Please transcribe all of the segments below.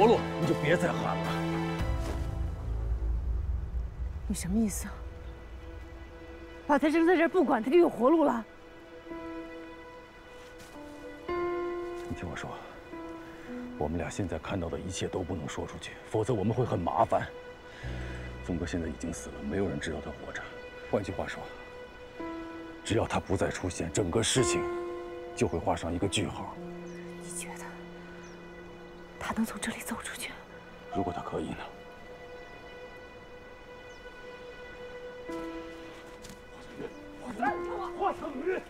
活路，你就别再喊了。你什么意思？把他扔在这儿不管，他就有活路了？你听我说，我们俩现在看到的一切都不能说出去，否则我们会很麻烦。峰哥现在已经死了，没有人知道他活着。换句话说，只要他不再出现，整个事情就会画上一个句号。他能从这里走出去？如果他可以呢？华腾云。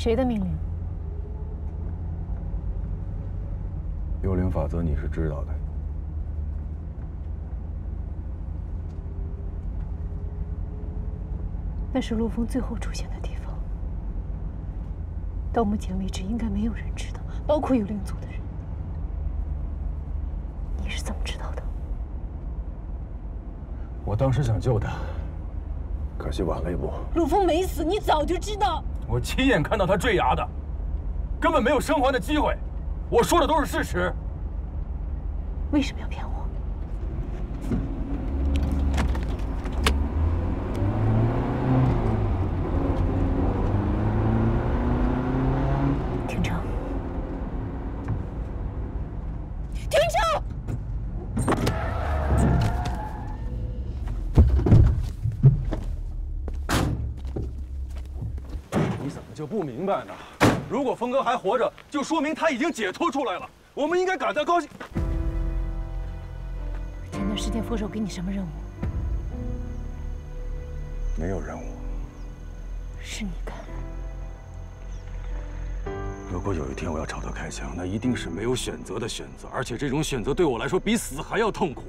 谁的命令？幽灵法则你是知道的。那是陆枫最后出现的地方。到目前为止，应该没有人知道，包括幽灵族的人。你是怎么知道的？我当时想救他，可惜晚了一步。陆枫没死，你早就知道。我亲眼看到他坠崖的，根本没有生还的机会。我说的都是事实。为什么要骗我？廷城，廷城！你怎么就不明白呢？如果峰哥还活着，就说明他已经解脱出来了。我们应该感到高兴。前段时间佛手给你什么任务？没有任务。是你干的。如果有一天我要朝他开枪，那一定是没有选择的选择，而且这种选择对我来说比死还要痛苦。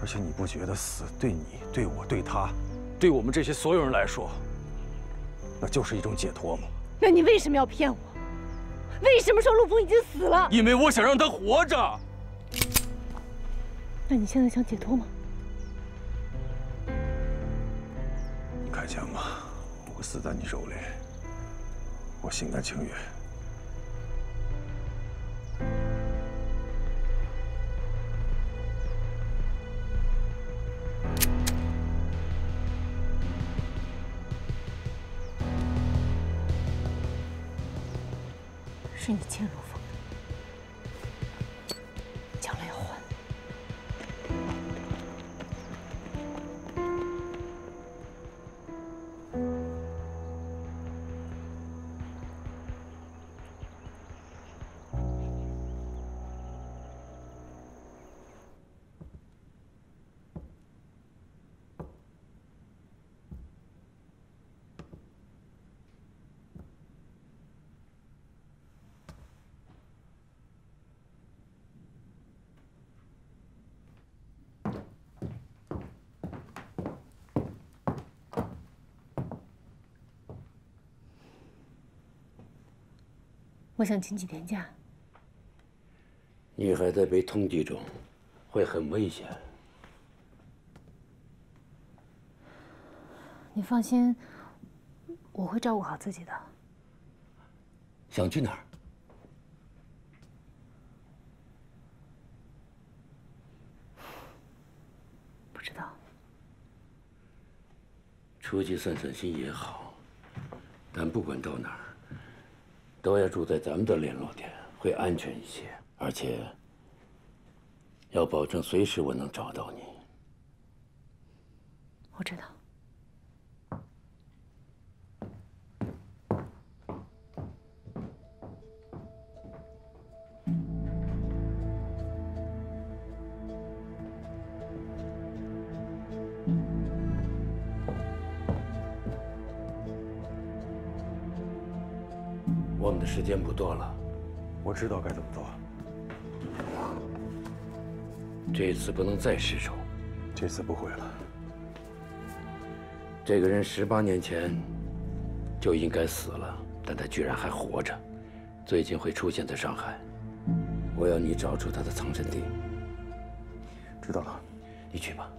而且你不觉得死对你、对我、对他、对我们这些所有人来说，那就是一种解脱吗？那你为什么要骗我？为什么说陆枫已经死了？因为我想让他活着。那你现在想解脱吗？你开枪吧，我死在你手里，我心甘情愿。你欠陆我想请几天假。你还在被通缉中，会很危险。你放心，我会照顾好自己的。想去哪儿？不知道。出去散散心也好，但不管到哪儿，都要住在咱们的联络点，会安全一些，而且要保证随时我能找到你。我知道。时间不多了，我知道该怎么做。这次不能再失手。这次不会了。这个人十八年前就应该死了，但他居然还活着，最近会出现在上海。我要你找出他的藏身地。知道了，你去吧。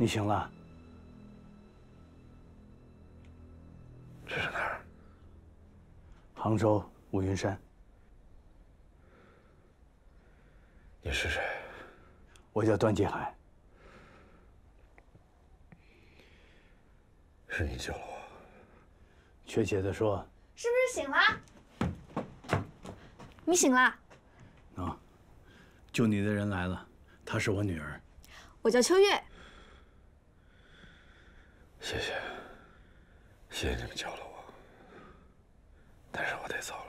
你醒了？这是哪儿？杭州五云山。你是谁？我叫段继海。是你救了我。确切的说，是不是醒了？你醒了？啊，救你的人来了，她是我女儿。我叫秋月。谢谢，谢谢你们救了我，但是我得走了。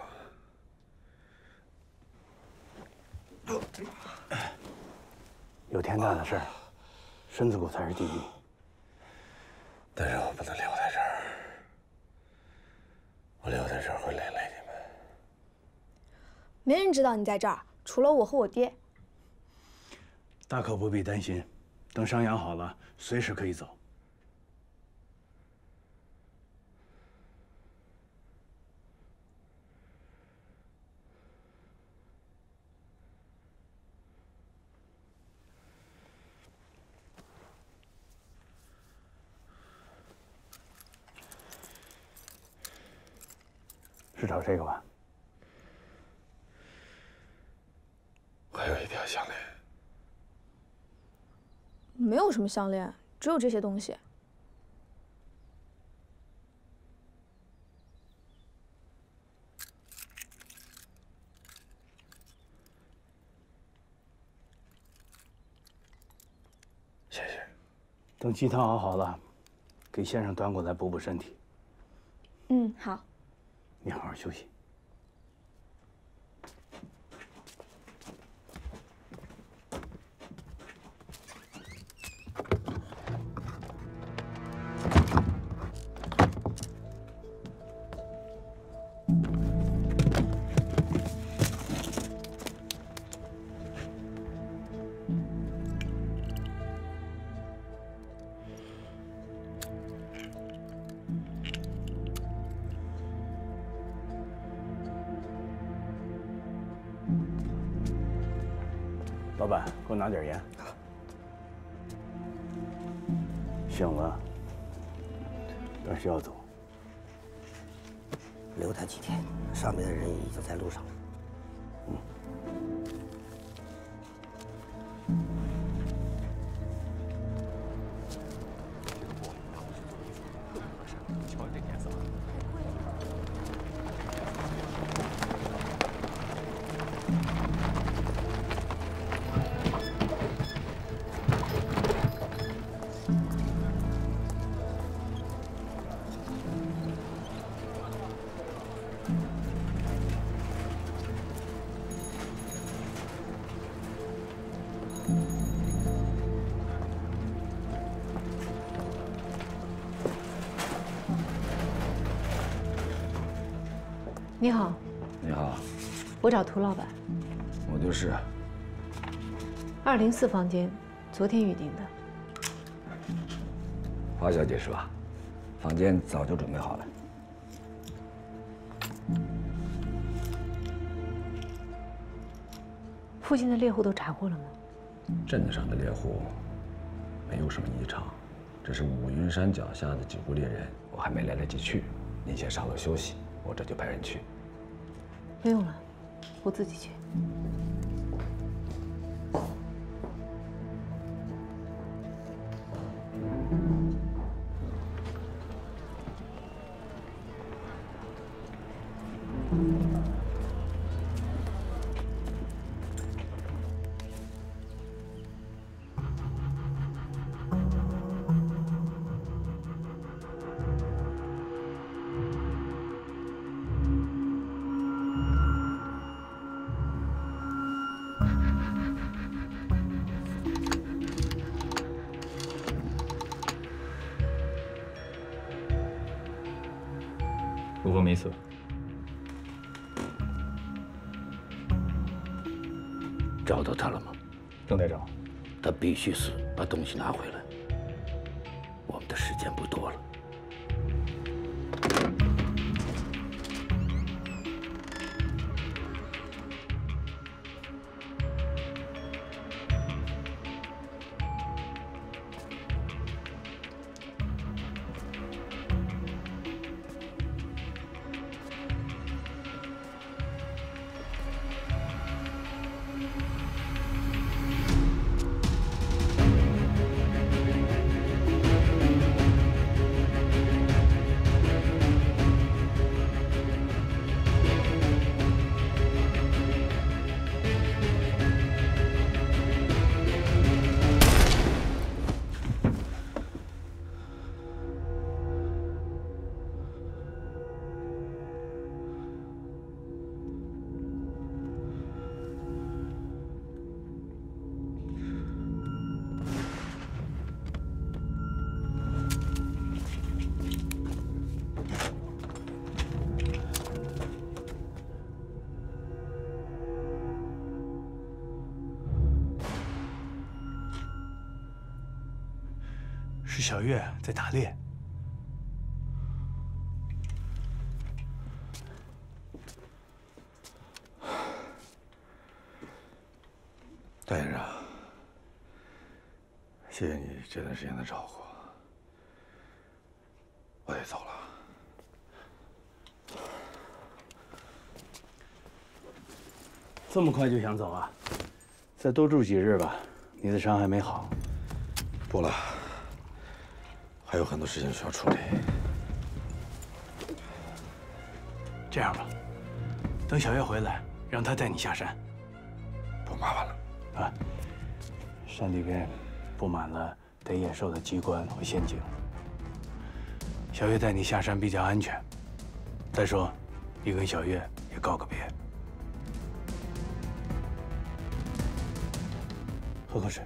有天大的事儿，身子骨才是第一。但是我不能留在这儿，我留在这儿会连累你们。没人知道你在这儿，除了我和我爹。大可不必担心，等伤养好了，随时可以走。是找这个吧？还有一条项链。没有什么项链，只有这些东西。谢谢。等鸡汤熬好了，给先生端过来补补身体。嗯，好。你好好休息。板，给我拿点盐。你好，你好，我找涂老板。我就是。二零四房间，昨天预定的。华小姐是吧？房间早就准备好了。附近的猎户都查过了吗？镇子上的猎户没有什么异常，只是五云山脚下的几户猎人，我还没来得及去。您先稍作休息，我这就派人去。不用了，我自己去。如何没死？找到他了吗？正在找。他必须死，把东西拿回来。是小月在打猎。戴先生，谢谢你这段时间的照顾，我得走了。这么快就想走啊？再多住几日吧，你的伤还没好。不了，还有很多事情需要处理。这样吧，等小月回来，让她带你下山。不麻烦了。啊，山里边布满了逮野兽的机关和陷阱，小月带你下山比较安全。再说，你跟小月也告个别。喝口水。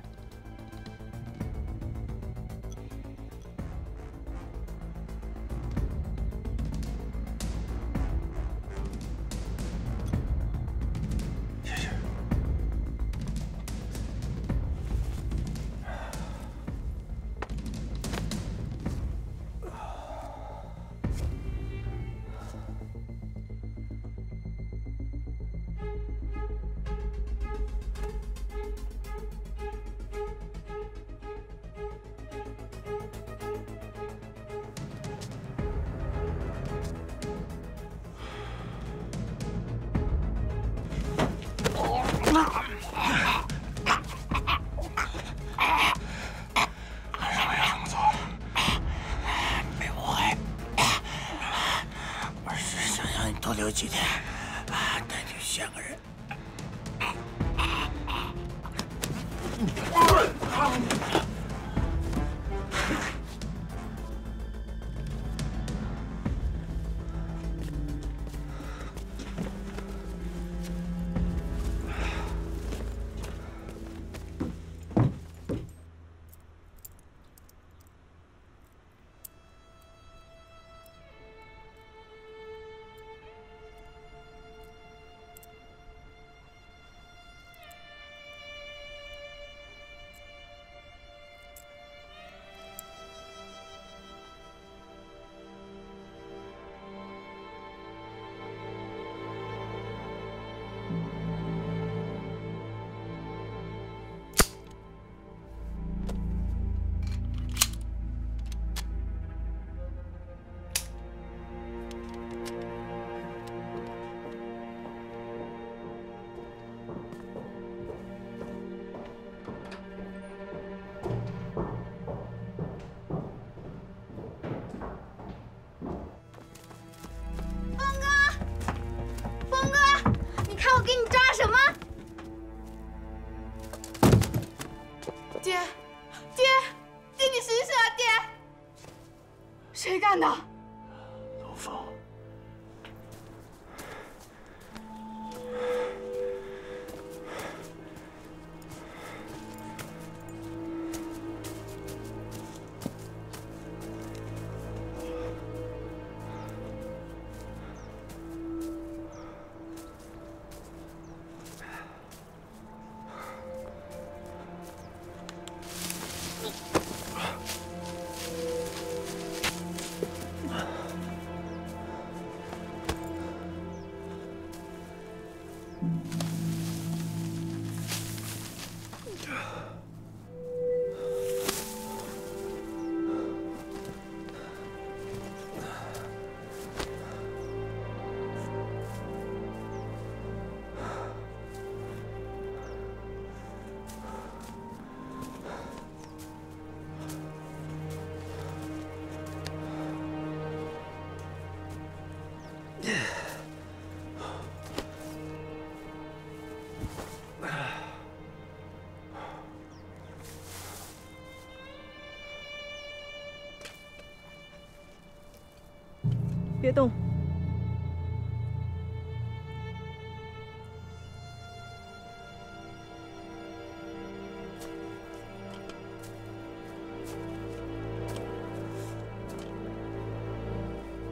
别动！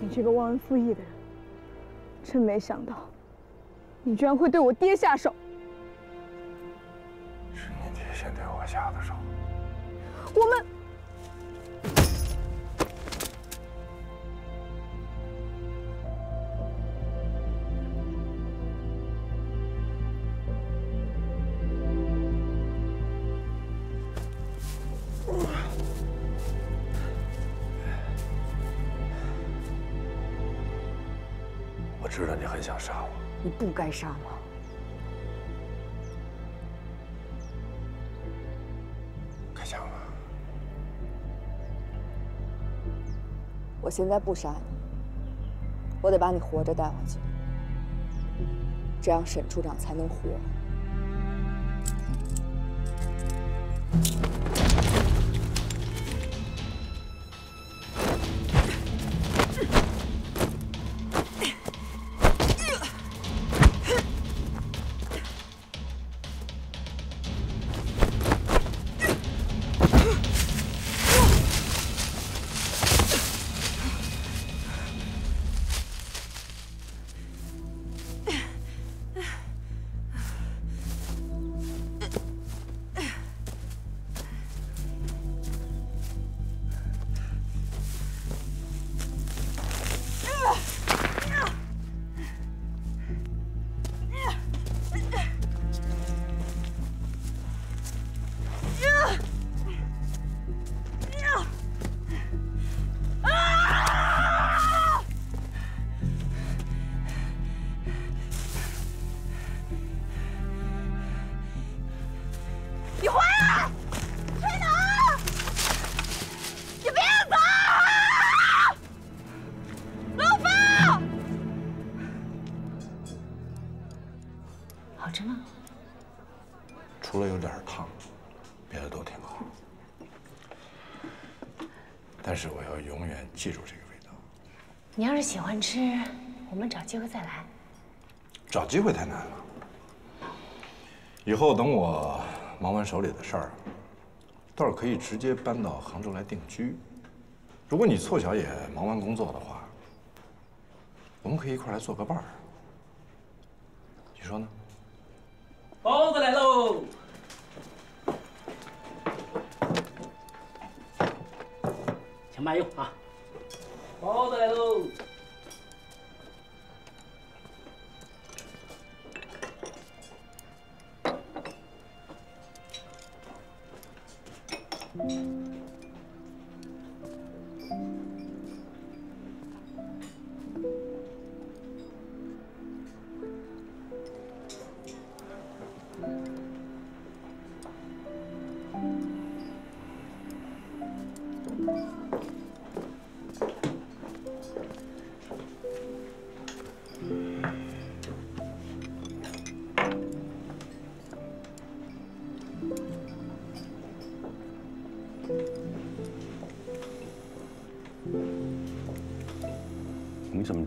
你这个忘恩负义的人，真没想到，你居然会对我爹下手！我知道你很想杀我，你不该杀我。开枪了。我现在不杀你，我得把你活着带回去，这样沈处长才能活。记住这个味道。你要是喜欢吃，我们找机会再来。找机会太难了。以后等我忙完手里的事儿，倒是可以直接搬到杭州来定居。如果你凑巧也忙完工作的话，我们可以一块来做个伴儿。你说呢？包子来喽！请慢用啊！包子来喽！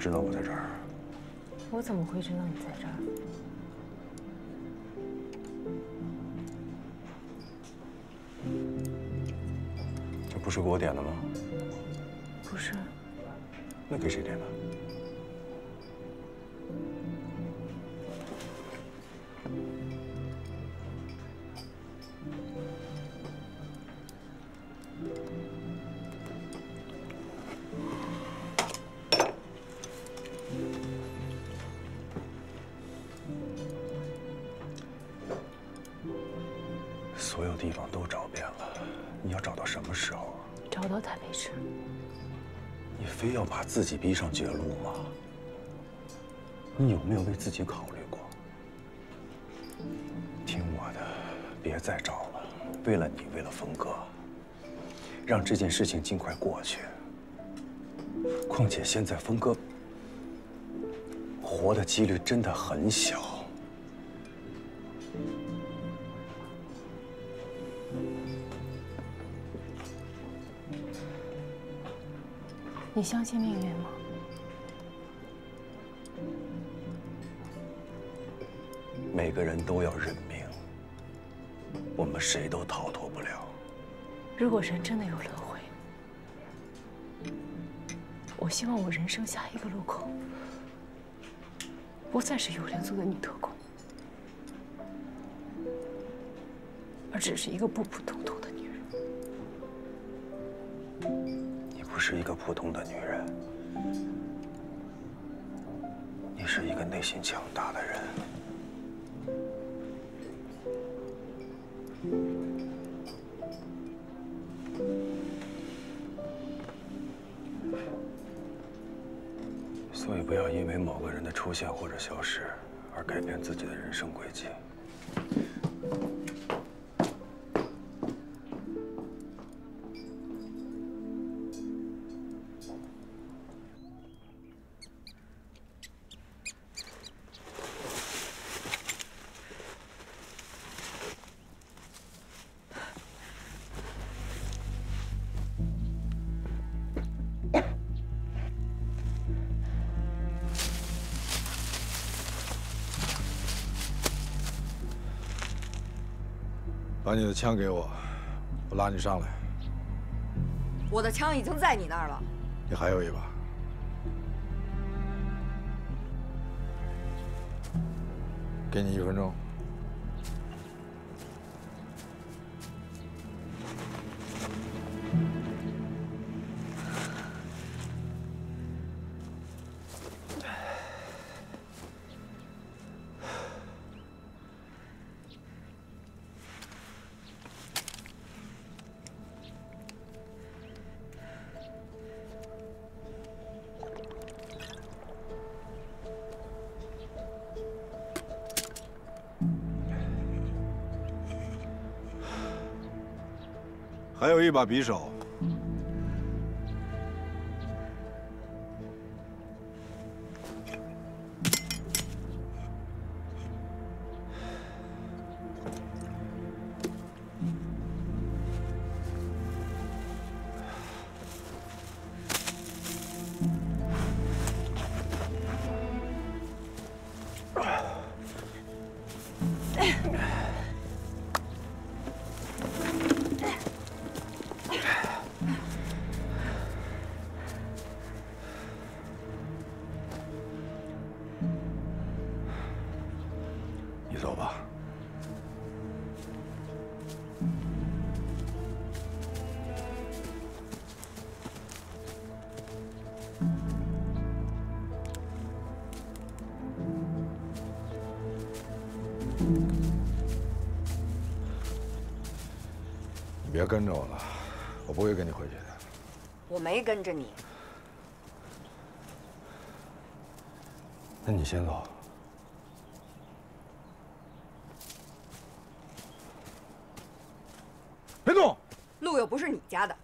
知道我在这儿？我怎么会知道你在这儿？这不是给我点的吗？不是，那给谁点的？逼上绝路吗？你有没有为自己考虑过？听我的，别再找了。为了你，为了峰哥，让这件事情尽快过去。况且现在峰哥活的几率真的很小。你相信命运吗？每个人都要认命，我们谁都逃脱不了。如果人真的有轮回，我希望我人生下一个路口不再是幽灵族的女特工，而只是一个普普通通的是一个普通的女人，你是一个内心强大的人。所以不要因为某个人的出现或者消失而改变自己的人生轨迹。把你的枪给我，我拉你上来。我的枪已经在你那儿了。你还有一把，给你一分钟。这把匕首。你走吧。你别跟着我了，我不会跟你回去的。我没跟着你。那你先走。别动！路又不是你家的。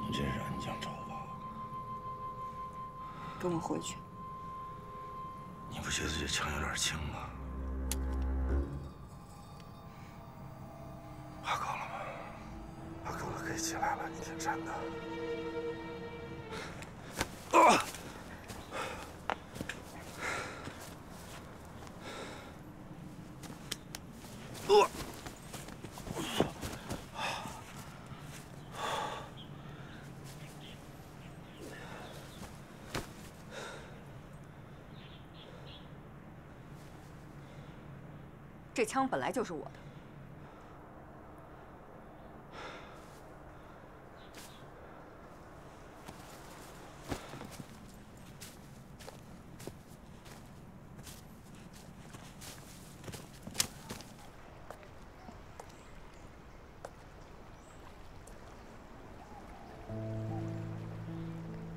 你这是让你想找吧。跟我回去。这枪本来就是我的。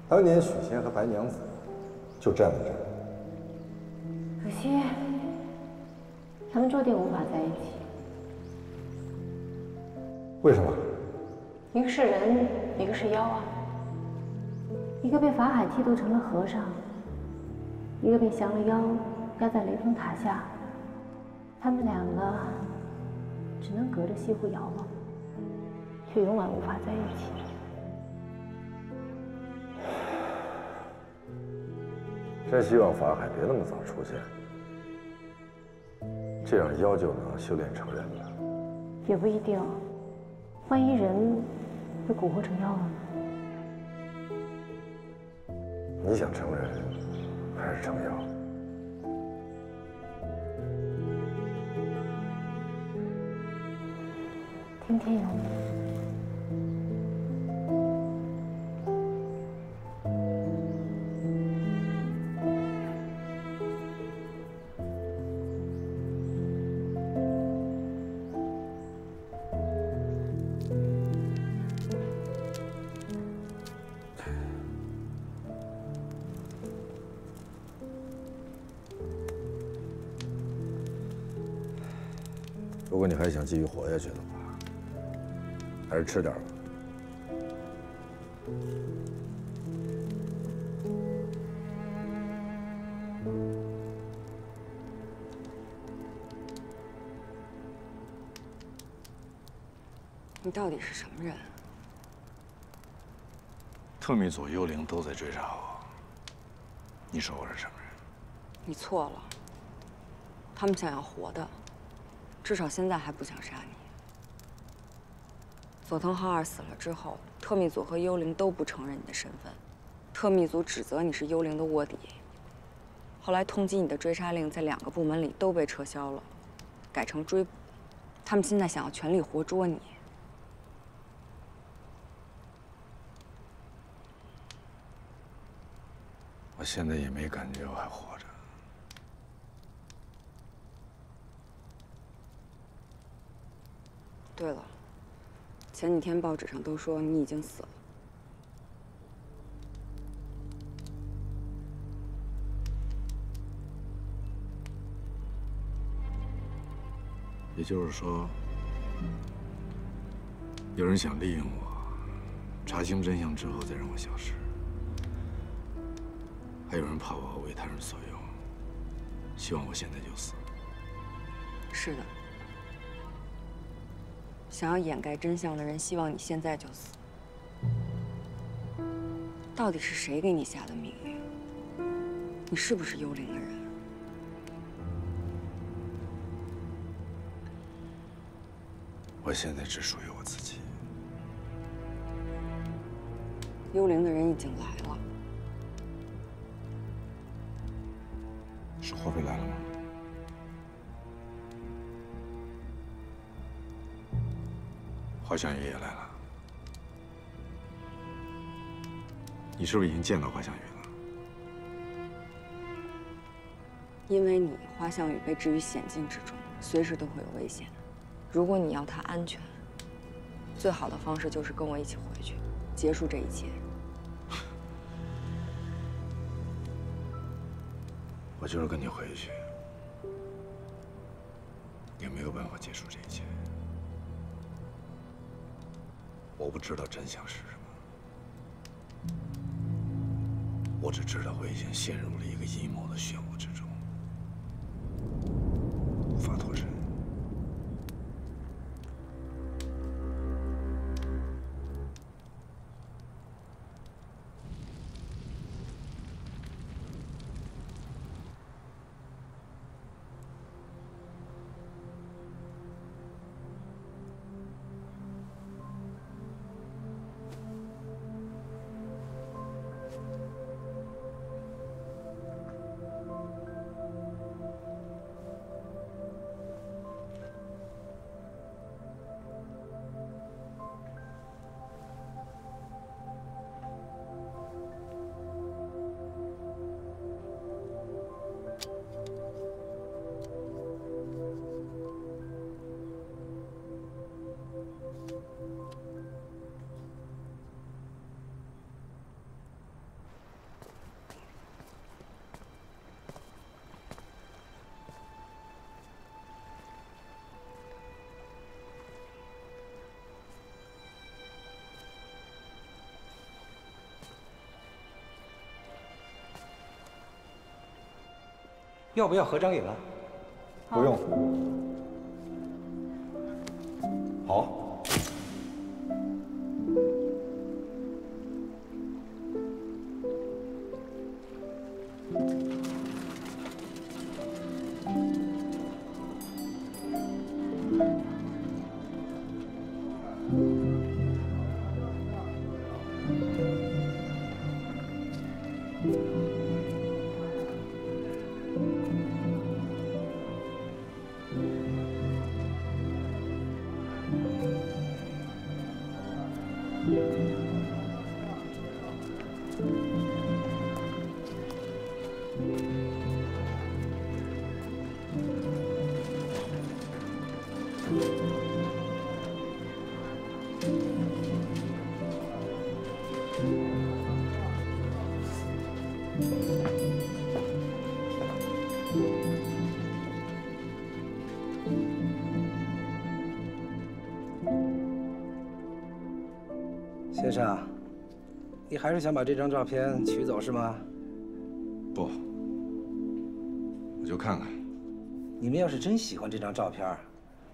当年许仙和白娘子就站在这儿。注定无法在一起。为什么？一个是人，一个是妖啊。一个被法海剃度成了和尚，一个被降了妖，压在雷峰塔下。他们两个只能隔着西湖遥望，却永远无法在一起。真希望法海别那么早出现，这样妖就能修炼成人了。也不一定，万一人被蛊惑成妖了呢？你想成人，还是成妖？听天由命。如果你还想继续活下去的话，还是吃点吧。你到底是什么人？特密组幽灵都在追杀我，你说我是什么人？你错了。他们想要活的，至少现在还不想杀你。佐藤浩二死了之后，特密组和幽灵都不承认你的身份，特密组指责你是幽灵的卧底。后来通缉你的追杀令在两个部门里都被撤销了，改成追捕。他们现在想要全力活捉你。我现在也没感觉我还活着。对了，前几天报纸上都说你已经死了。也就是说，有人想利用我，查清真相之后再让我消失，还有人怕我为他人所用，希望我现在就死。是的。想要掩盖真相的人希望你现在就死。到底是谁给你下的命令？你是不是幽灵的人？我现在只属于我自己。幽灵的人已经来了。是霍飞来了吗？华香玉也来了。你是不是已经见到华向宇了？因为你，花向宇被置于险境之中，随时都会有危险。如果你要他安全，最好的方式就是跟我一起回去，结束这一切。我就是跟你回去，也没有办法结束这一切。我不知道真相是什么，我只知道我已经陷入了一个阴谋的漩涡之中。要不要合张影啊？不用。好。你还是想把这张照片取走是吗？不，我就看看。你们要是真喜欢这张照片，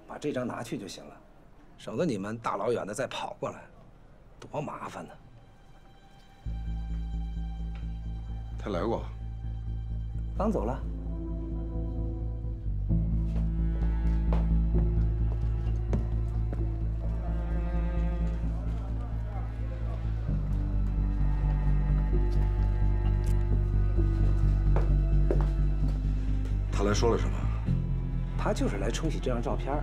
把这张拿去就行了，省得你们大老远的再跑过来，多麻烦呢。他来过，刚走了。他来说了什么？他就是来冲洗这张照片，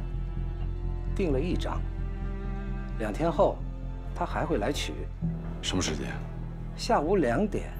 订了一张。两天后，他还会来取。什么时间？下午两点。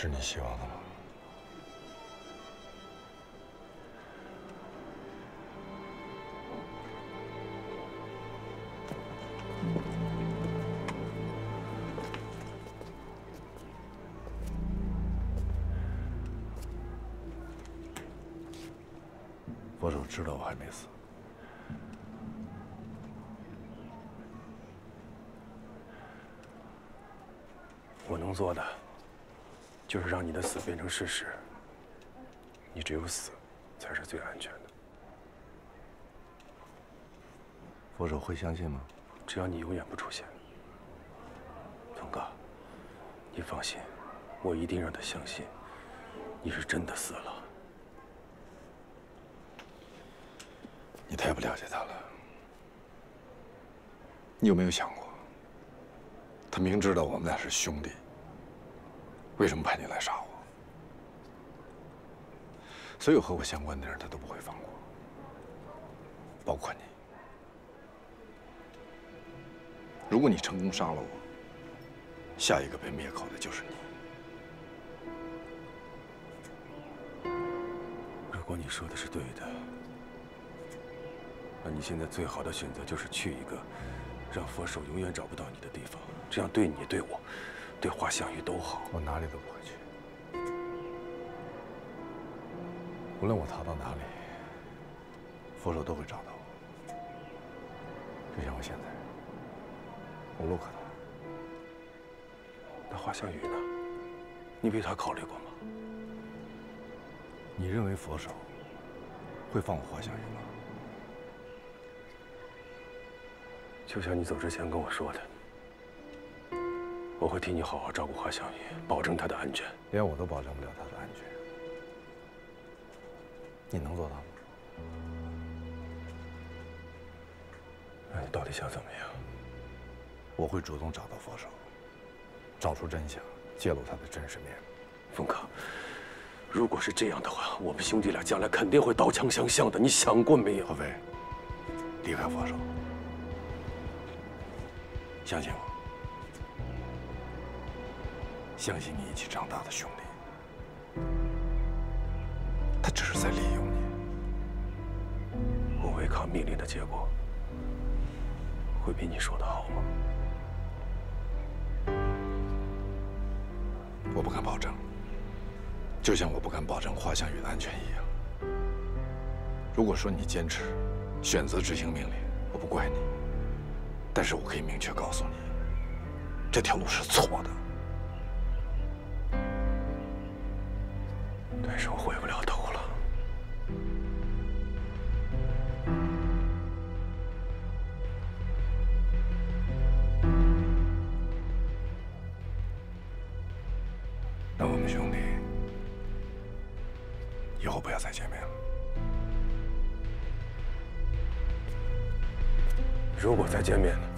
是你希望的吗？佛手知道我还没死。我能做的，就是让你的死变成事实。你只有死，才是最安全的。佛手会相信吗？只要你永远不出现，峰哥，你放心，我一定让他相信，你是真的死了。你太不了解他了。你有没有想过，他明知道我们俩是兄弟，为什么派你来杀我？所有和我相关的人，他都不会放过，包括你。如果你成功杀了我，下一个被灭口的就是你。如果你说的是对的，那你现在最好的选择就是去一个让佛手永远找不到你的地方，这样对你、对我、对华夏玉都好。我哪里都不会去，无论我逃到哪里，佛手都会找到我。就像我现在，无路可逃。那华夏玉呢？你为他考虑过吗？你认为佛手会放我华夏玉吗？就像你走之前跟我说的，我会替你好好照顾华夏玉，保证她的安全。连我都保证不了她的安全，你能做到吗？那你到底想怎么样？我会主动找到佛手，找出真相，揭露他的真实面目。峰哥，如果是这样的话，我们兄弟俩将来肯定会刀枪相向的。你想过没有？合肥，离开佛手，相信我，相信你一起长大的兄弟，他只是在利用你。我违抗命令的结果，会比你说的好吗？我不敢保证，就像我不敢保证华夏宇的安全一样。如果说你坚持选择执行命令，我不怪你，但是我可以明确告诉你，这条路是错的。但是我回不了头了。那我们兄弟以后不要再见面了。如果再见面呢？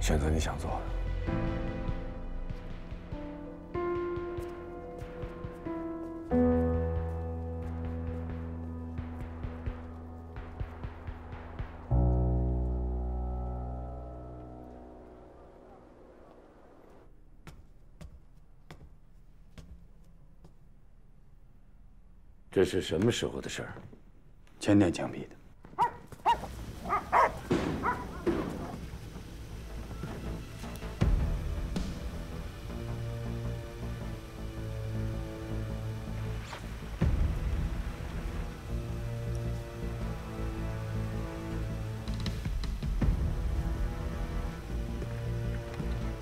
选择你想做这是什么时候的事儿？前天枪毙的。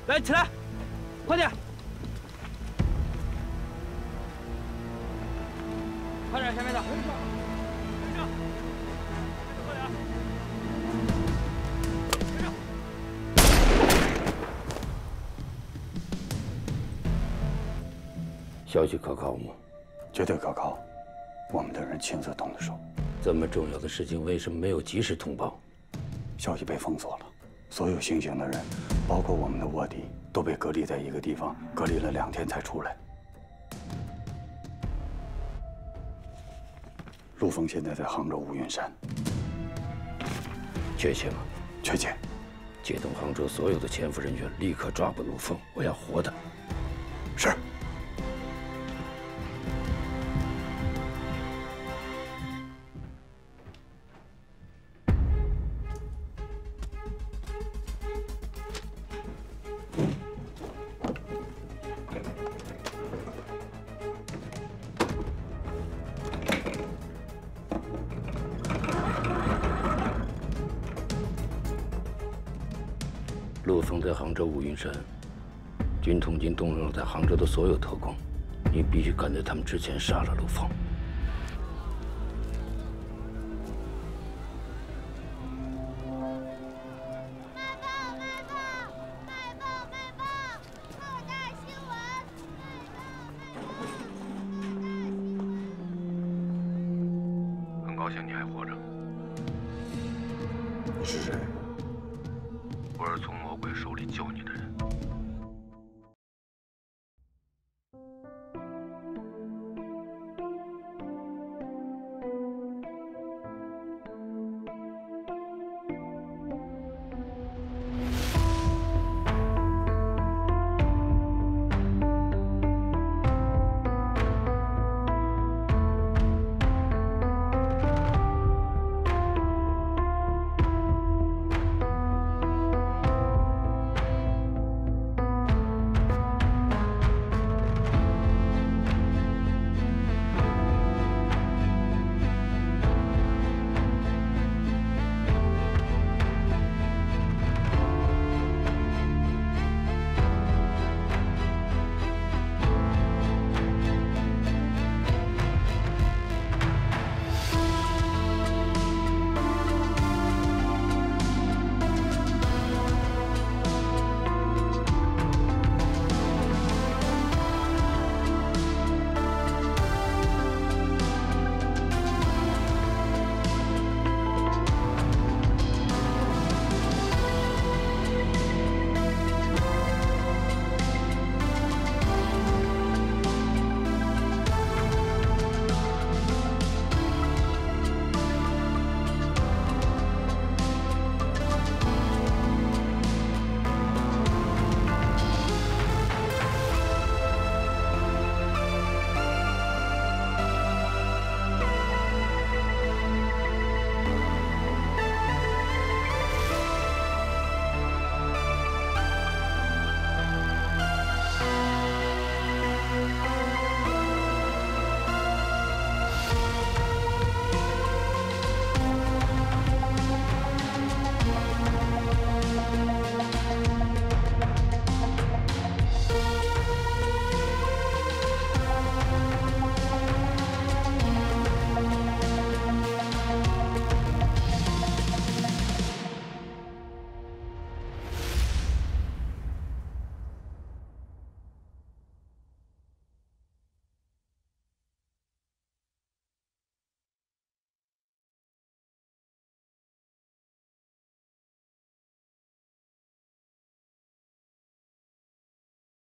来，起来，快点，快点，前面的。消息可靠吗？绝对可靠，我们的人亲自动的手。这么重要的事情，为什么没有及时通报？消息被封锁了，所有行刑的人，包括我们的卧底，都被隔离在一个地方，隔离了两天才出来。陆峰现在在杭州乌云山，确切吗？确切。解冻杭州所有的潜伏人员，立刻抓捕陆峰，我要活的。是。杭州乌云山，军统已经动用了在杭州的所有特工，你必须赶在他们之前杀了陆峰。很高兴你还活着。你是谁？